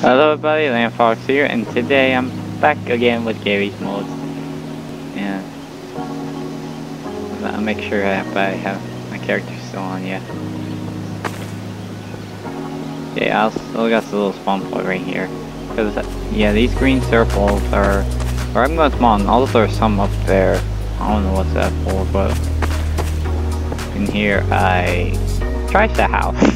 Hello everybody, Landfox here, and today I'm back again with Garry's Mods. And I'll make sure that I have my character still on, yeah. Yeah, I still got the little spawn point right here. Because, yeah, these green circles are, or I'm gonna spawn, also there's some up there. I don't know what's that for, but in here I Try the house.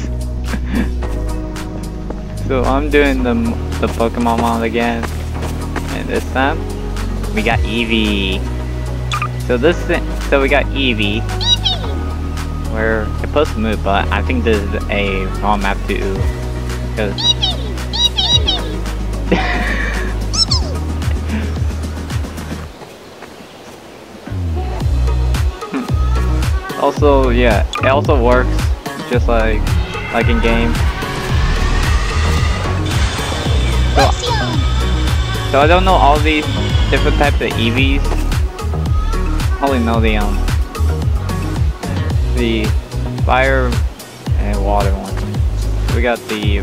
So I'm doing the the Pokemon mod again, and this time we got Eevee. So this so we got Eevee. We're supposed to move, but I think this is a wrong map too, because. Hmm. also, yeah, it also works just like like in game. So I don't know all these different types of Eevees. I only know the um the fire and water one. We got the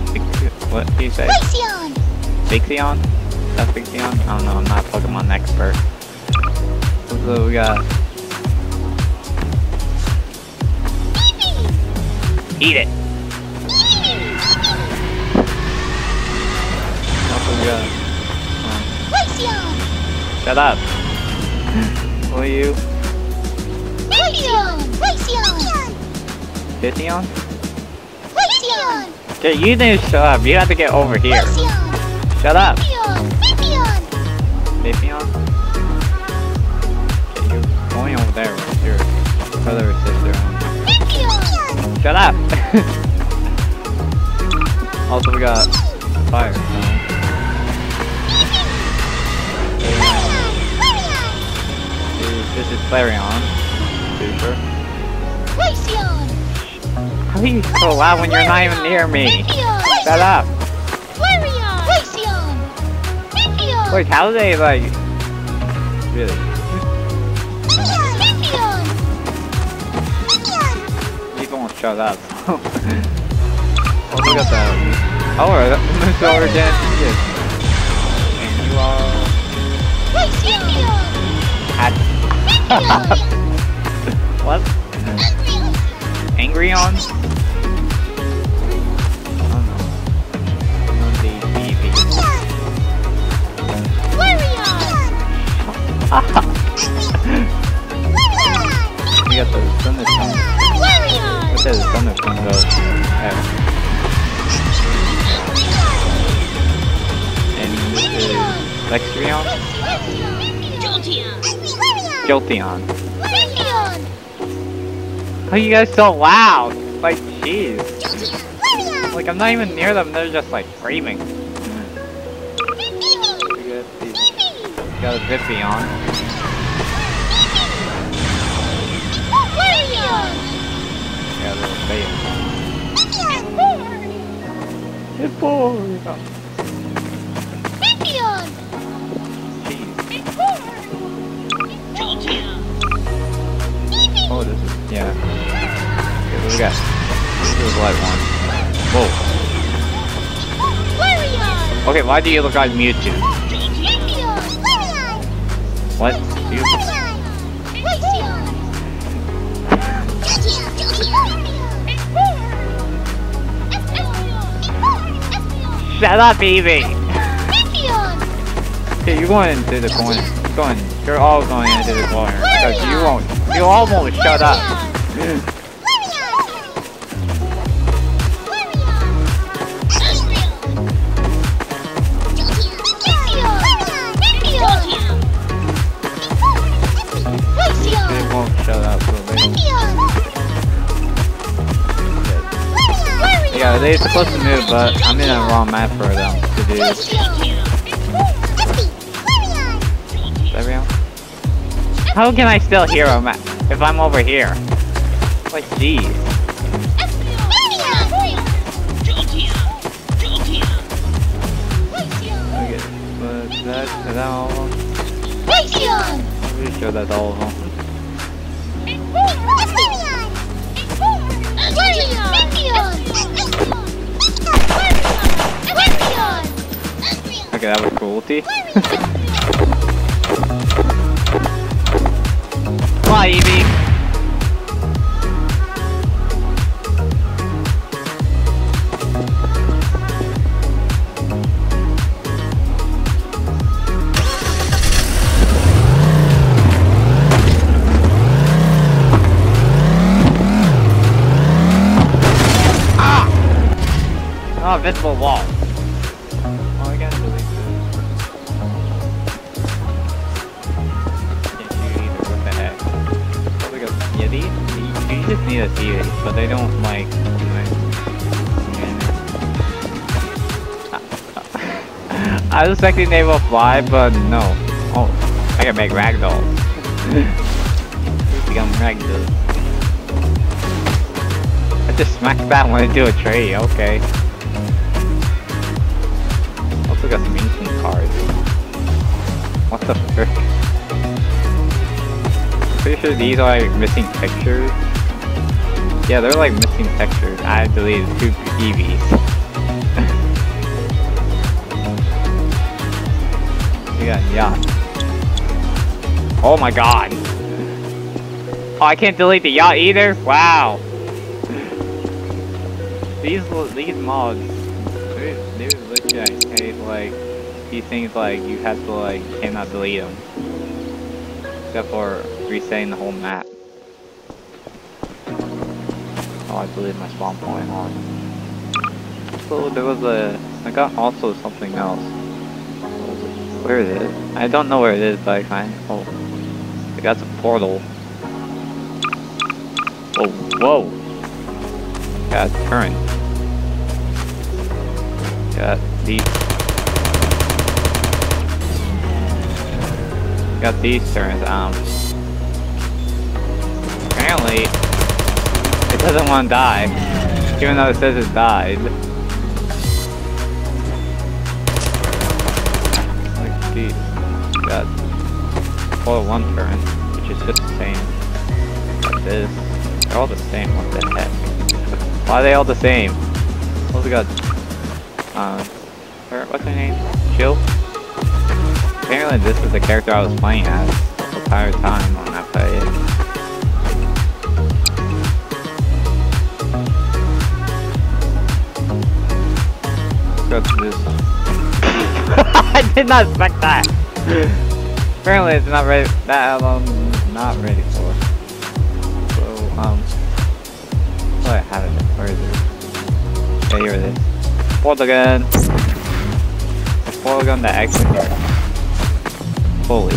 what do you say? Vaxion! Vaxion? That's Vaxion? I don't know. I'm not a Pokemon expert. So we got Eat it. Also we got! Shut up. Will you? Vaxion! Vaxion! Vision? Vaxion! Okay, you need to shut up. You have to get over here. Vaxion! Shut up. Vaxion! Vaxion! Vision? Okay, you're going over there with your brother or sister. Vaxion! Shut up! also, we got fire. This is Flareon. Pretty sure. Vaxion! How are you so loud when you're not even near me? Vaxion! Shut up! Flareon! Vaxion! Vaxion! Wait, how do they like... Really? You won't shut up. Oh, also got that. Oh, Mr. Origin. Yes. what? Angry on? Jolteon. How are you guys so loud? Like, jeez. Like, I'm not even near them, they're just like screaming. Got, these, we got a Vipion. We got a little baby. It's boy. Yeah. Okay, what do we got? This is light one. Whoa. Okay, why do you look like Mewtwo? What? You, shut up, Eevee! Okay, you're going into the corner. You're going, you're all going into the corner. Because you won't, you almost shut up. They won't shut up. Yeah, they're supposed to move, but I'm in a wrong map for them to do. Everyone? How can I still hear them if I'm over here? Like, jeez. Okay, but that, is all sure that's all of them. Okay, that was cruelty. On, Eevee! Ah! Oh, invisible wall. But they don't, like, yeah. I was expecting they will fly, but no. Oh, I can make ragdolls. Become ragdolls. I just smack that when I do a tree, okay. Also got some ancient cards. What the frick? Pretty sure these are like missing textures. Yeah, they're like missing textures. I deleted two Eevees. we got yacht. Oh my god. Oh, I can't delete the yacht either? Wow. These these mods, they they legit hate like these things like you have to like cannot delete them, except for resetting the whole map. I believe my spawn point on. So there was a I got also something else. Where is it? I don't know where it is, but I find oh, I got some portal. Oh, whoa! Got current. Got these. Got these turns. Um. Apparently, it doesn't want to die, even though it says it died. Like these. Got four one turn, which is just the same. Got this. They're all the same. What the heck? Why are they all the same? Also got uh, or what's her name? Jill? Apparently this is the character I was playing as the entire time when I played. This. I did not expect that! Apparently it's not ready, that album not ready for. So, um, oh I have it, where is it? Yeah, here it is. Portagon. A Portagon that actually. Fully.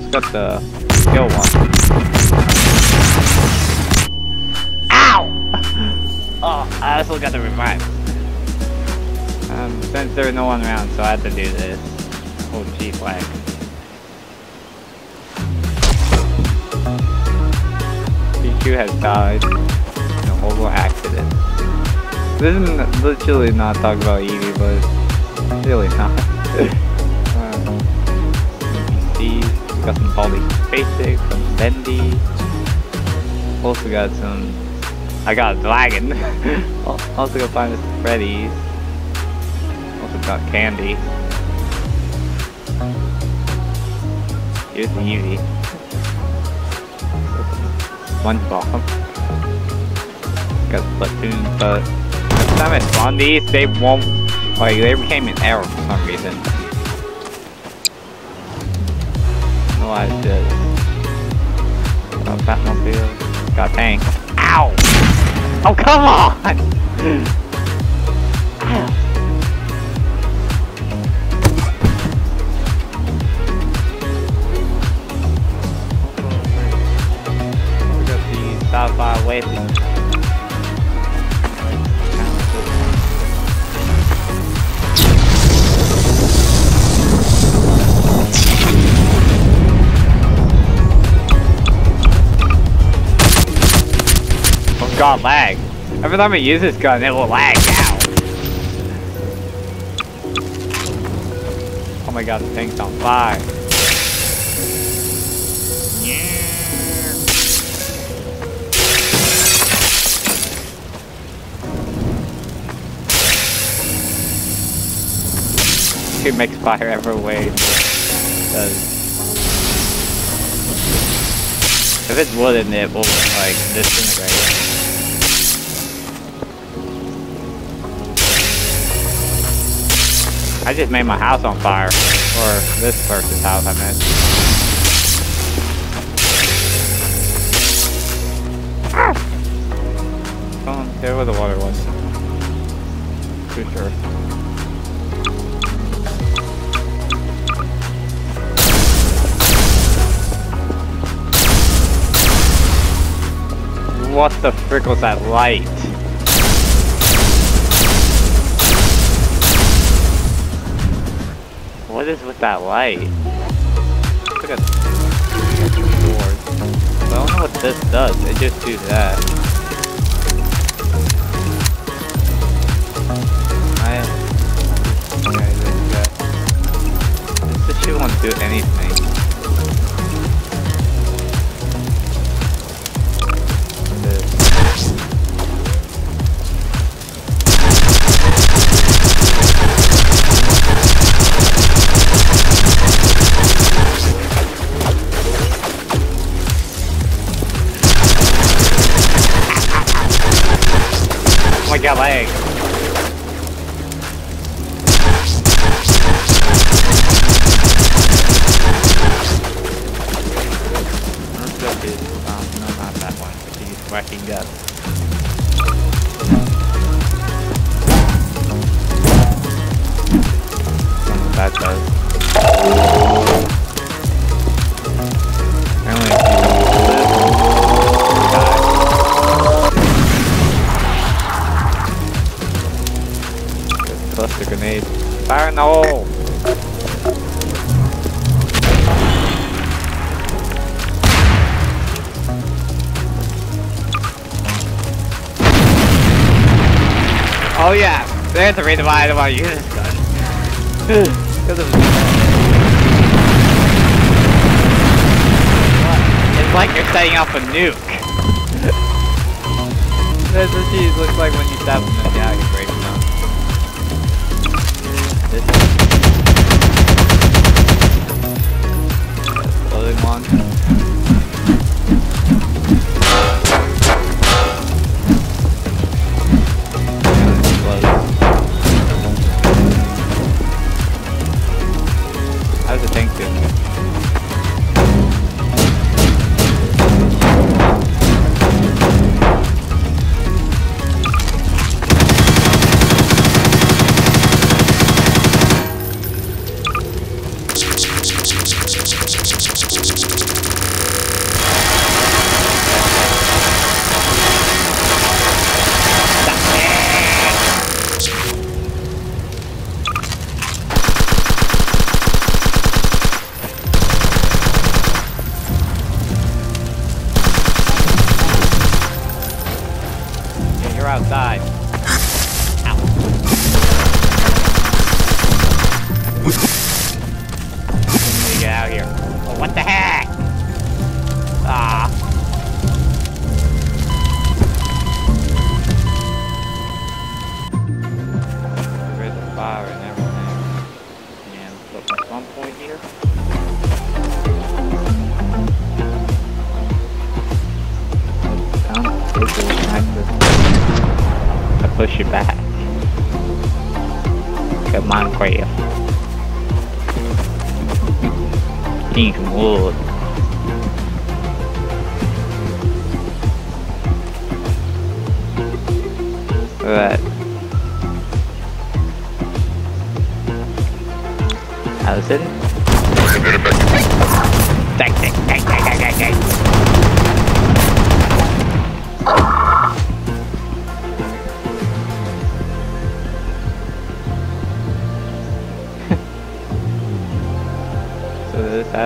Let's got the kill one. I also got the revive. Um, since there's no one around, so I had to do this. Oh, G flag. Pikachu has died in a horrible accident. This is literally not talking about Eevee, but really not. um, NPCs, got some Polly Basic, some Bendy. Also got some. I got a dragon. also got find this Freddy's. Also got candy. Here's the Eevee. SpongeBob. Got Splatoon, but every time I spawn these, they won't, like, they became an error for some reason. No idea. Got Batmobile. Got tank. Ow! Oh, come on! We got the Sci-Fi god, lag. Every time I use this gun, it will lag now. Oh my god, the thing's on fire. actually makes fire ever. Does. If it's wooden, it will like disintegrate. I just made my house on fire. Or this person's house, I meant. Oh, there where the water was. Too sure. What the frick was that light? What is with that light? Look at doors. I don't know what this does. It just do that. I. Okay, this guy. This shit won't do anything. Oh my the reason why I don't want to use this gun. It's like you're setting off a nuke. That's what like when you in them. Yeah, break them. This Floating one.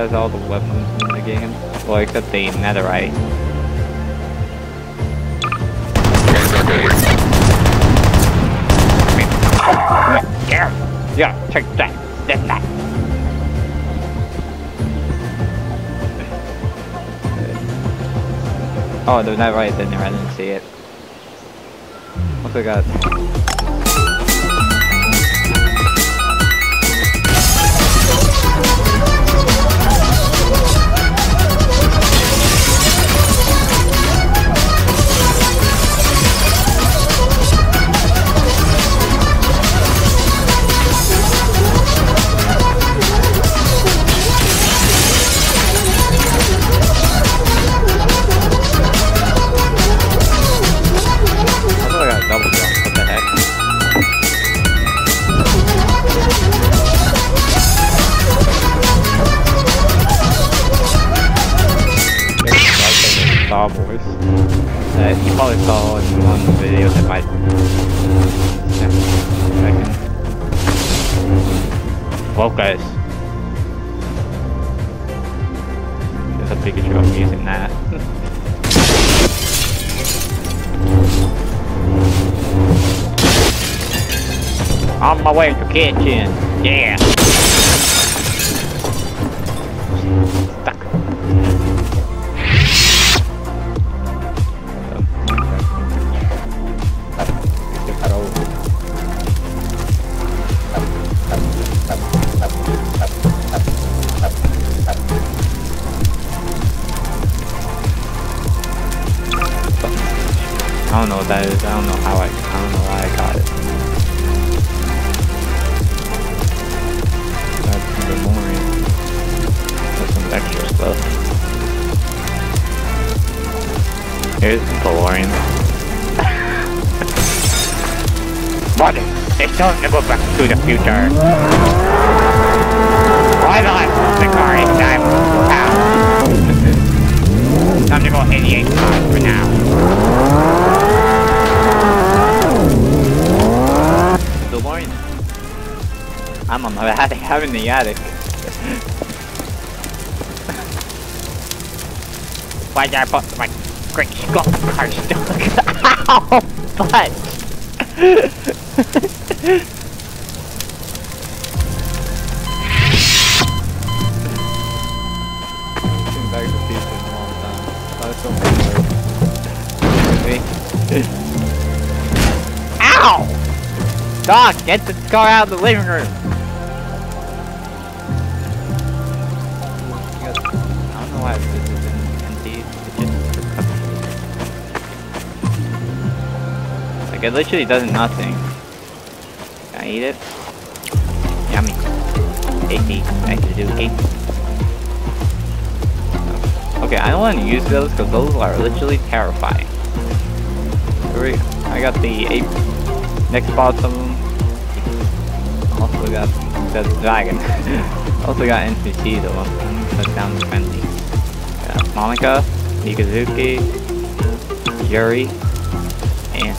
Has all the weapons in the game. Well, except the netherite. Yeah, yeah, check that. That's that. Oh, the netherite there. I didn't see it. What's I got? Kitchen. To the future. Why not? The car is time. Ow. time to go 88 miles for now. DeLorean. I'm on the attic. I'm in the attic. Why did I put my great skull car stuck? Ow! Butt! Ow! Doc, get the car out of the living room. I don't know why this is empty. It's just. Like it literally does nothing. Can I eat it? Yummy. Tasty. Nice to do cake. Okay, I don't want to use those because those are literally terrifying. I got the eight next them. Also got the dragon. also got of them. That sounds friendly. Got Monika, Mikazuki, Yuri, and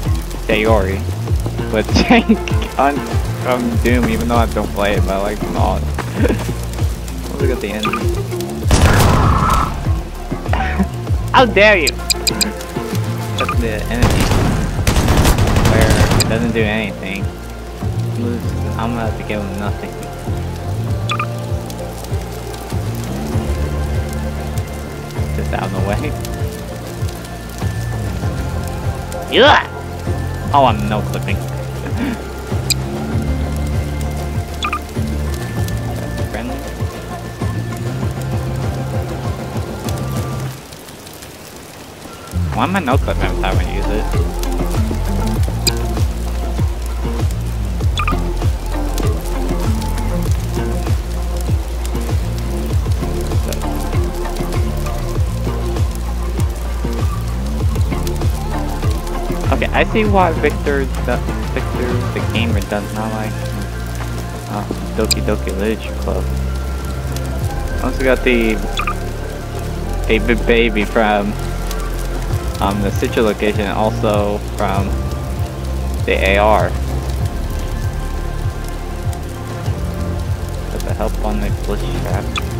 Sayori. With Tank on from Doom, even though I don't play it, but I like them all. Look at the end. How dare you! That's the enemy. Doesn't do anything. I'm gonna have to give him nothing. Just out of the way. Yeah! Oh, I'm no clipping. Friendly? Why am I no clipping every time I use it? See why Victor, the, Victor, the gamer, does not like uh, Doki Doki Literature Club. Also got the David Baby from um, the Sister Location, also from the AR. Got the help on the glitch trap.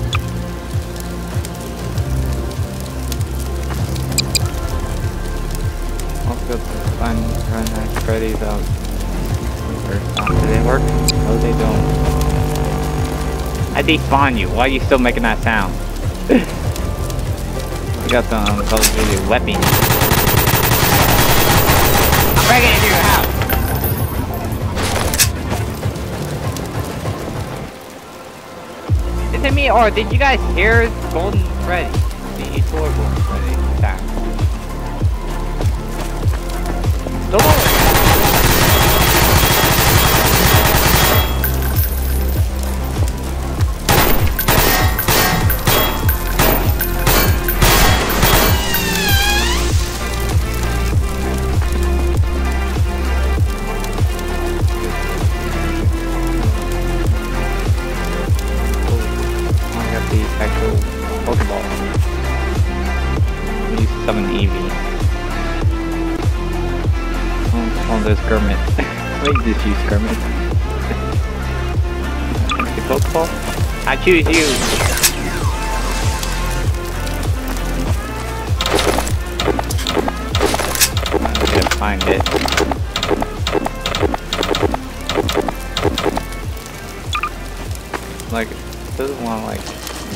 Got the fun run nice Freddy's out. Or, um, do they work? No, they don't. I despawn you. Why are you still making that sound? we got some Call of Duty weapons. I'm breaking into your house. Is it me or did you guys hear Golden Freddy? The Golden Freddy sound? Don't worry. Just use Kermit. Empty Pokeball? I choose you! I'm gonna find it. Like, doesn't want like,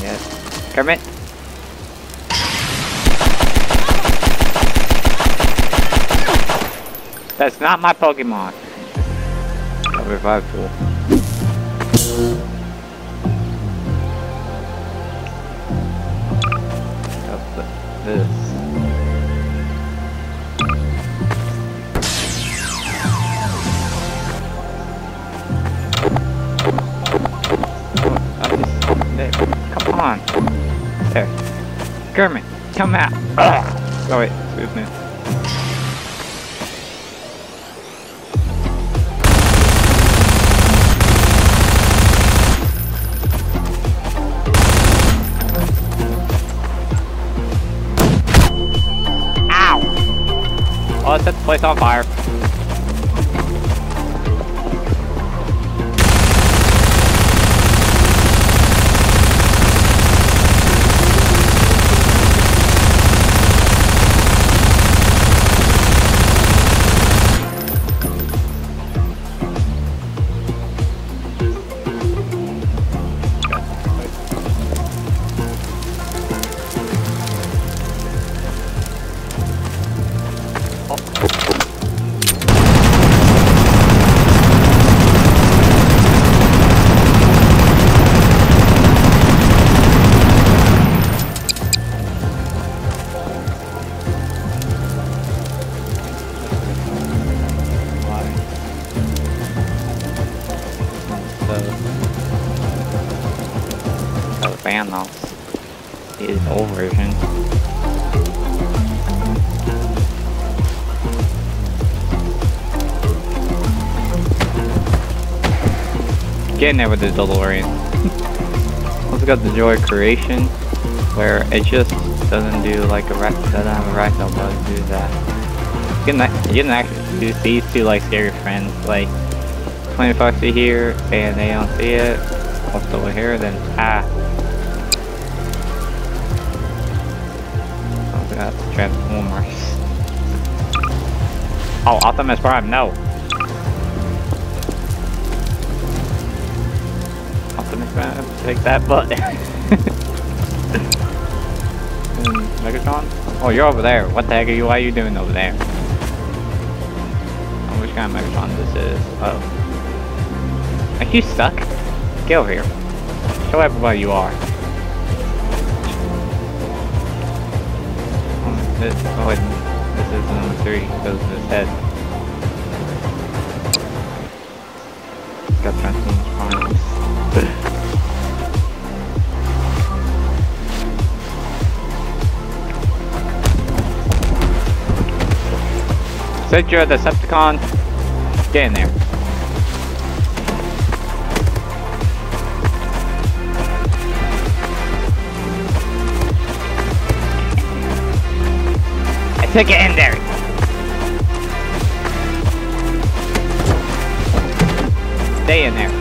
yes. Kermit? That's not my Pokemon. I'll revive. This. I just- there. Come on. There. Kermit, come out. Ugh. Oh wait, movement. Ow! Place on fire. Getting there with the DeLorean. Also got the Joy Creation, where it just doesn't do like a rack, doesn't have a rack that'll do that. You can, you can actually do these two like scary friends, like 25 see here and they don't see it. What's over here? Then ah. Oh, that's Transformers. Oh, Optimus Prime, no. Take that butt. Megatron? Oh, you're over there. What the heck are you? Why are you doing over there? Oh, which kind of Megatron this is? Oh. Are you stuck? Get over here. Show everybody you are. Oh, this, oh, wait. this is number three. Goes to his head. Got 17. Said you're a Decepticon. Get in there. I took it in there. Stay in there.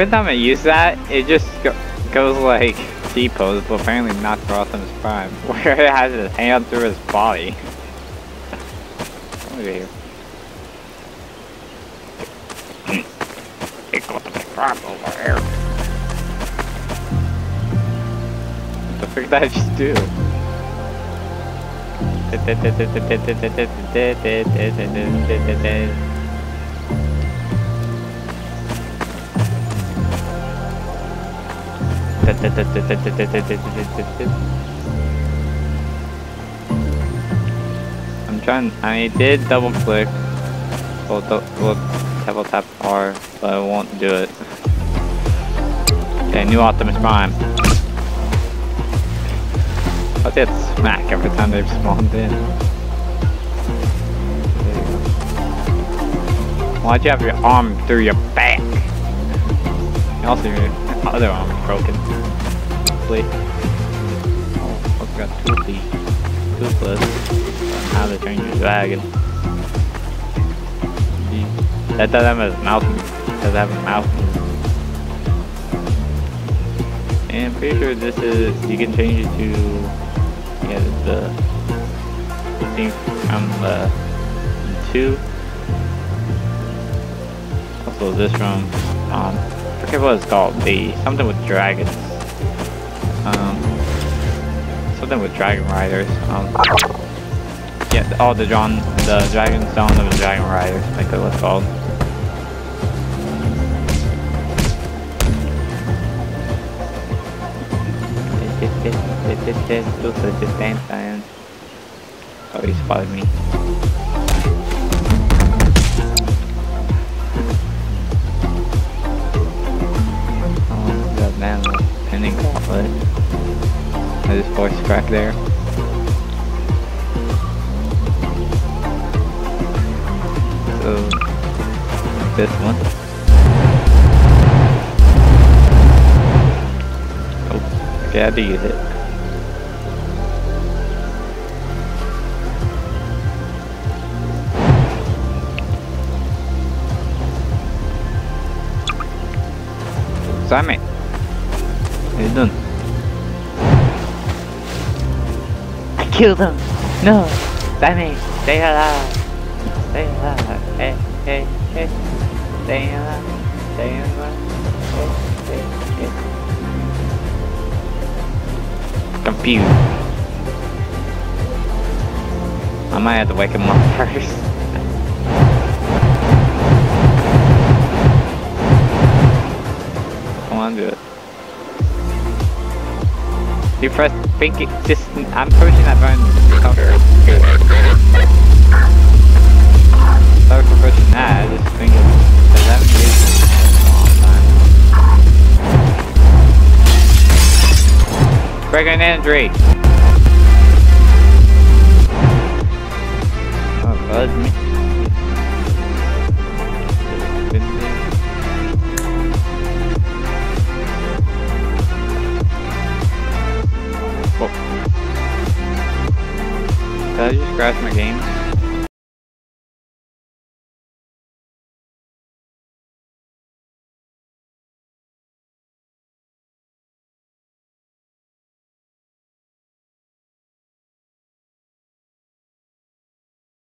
Every time I use that, it just go goes like T-pose, but apparently not for Optimus Prime, where it has his hand through his body. Over here. Optimus Prime over here. What the frick did I just do? I'm trying. I did double click. Well, do, well, double tap R, but it won't do it. Okay, new Optimus Prime. They had smack every time they've spawned in. Why'd you have your arm through your back? Also your other arm is broken. Wait. Oh, I forgot Toothy. Toothless. How to train your dragon. That doesn't have a mouth. Does have a mouth. And I'm pretty sure this is you can change it to yeah the thing from the two. Also this from um I forget what it's called the something with dragons. Um something with dragon riders. Um yeah oh the John the dragon stone of the dragon riders I think that's what it's called. Looks like the same time. Oh, he spotted me. Oh, that man was pinning gauntlet. Voice crack there. So, this one. Oh, okay, I to use it. Simon. How you doing? I killed him! No! Simon! Stay alive! Stay alive! Hey, hey, hey! Stay alive! Stay alive! Hey, hey, hey! Confused. I might have to wake him up first. Come on, do it. You press pinky, just, I'm pushing that button. Sorry for pushing that, I just think it's. Break an injury! Oh, bud me. Did I just crash my game?